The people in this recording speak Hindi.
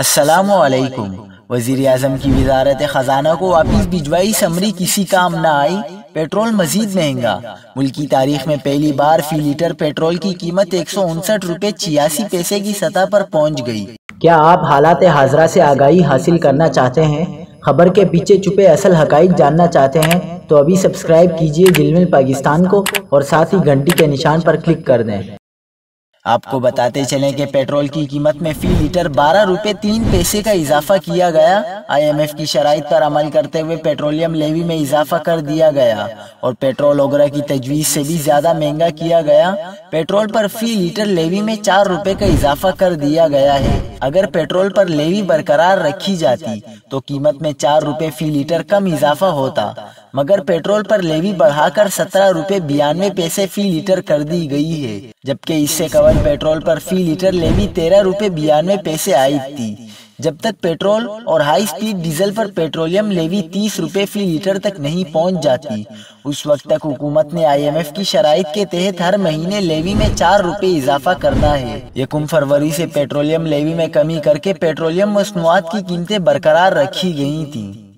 असलकुम वज़ीर अजम की वजारत खजाना को वापिस भिजवाई समरी किसी काम न आई, पेट्रोल मजीद महँगा। मुल्क तारीख में पहली बार फ़ी लीटर पेट्रोल की कीमत एक सौ उनसठ रूपए छियासी पैसे की सतह पर पहुँच गई। क्या आप हालात हाजरा से आगाही हासिल करना चाहते हैं? खबर के पीछे छुपे असल हकाइक जानना चाहते हैं तो अभी सब्सक्राइब कीजिए जिलमिल पाकिस्तान को और साथ ही घंटी के निशान पर क्लिक कर दें। आपको बताते चलें कि पेट्रोल की कीमत में फ़ी लीटर बारह रूपए तीन पैसे का इजाफा किया गया। आईएमएफ की शराइ पर अमल करते हुए पेट्रोलियम लेवी में इजाफा कर दिया गया और पेट्रोल वगैरह की तजवीज से भी ज़्यादा महँगा किया गया। पेट्रोल पर फ़ी लीटर लेवी में चार रूपए का इजाफा कर दिया गया है। अगर पेट्रोल पर लेवी बरकरार रखी जाती तो कीमत में चार रूपए फ़ी लीटर कम इजाफा होता। मगर पेट्रोल पर लेवी बढ़ाकर सत्रह रूपए बयानवे पैसे फ़ी लीटर कर दी गई है, जबकि इससे कवर पेट्रोल पर फ़ी लीटर लेवी तेरह रूपए बयानवे पैसे आई थी। जब तक पेट्रोल और हाई स्पीड डीजल पर पेट्रोलियम लेवी तीस रुपए फ़ी लीटर तक नहीं पहुँच जाती, उस वक्त तक हुकूमत ने आईएमएफ की शराइ के तहत हर महीने लेवी में चार रुपए इजाफा करना है। यकुम फरवरी से पेट्रोलियम लेवी में कमी करके पेट्रोलियम मसनूआत की कीमतें बरकरार रखी गई थी।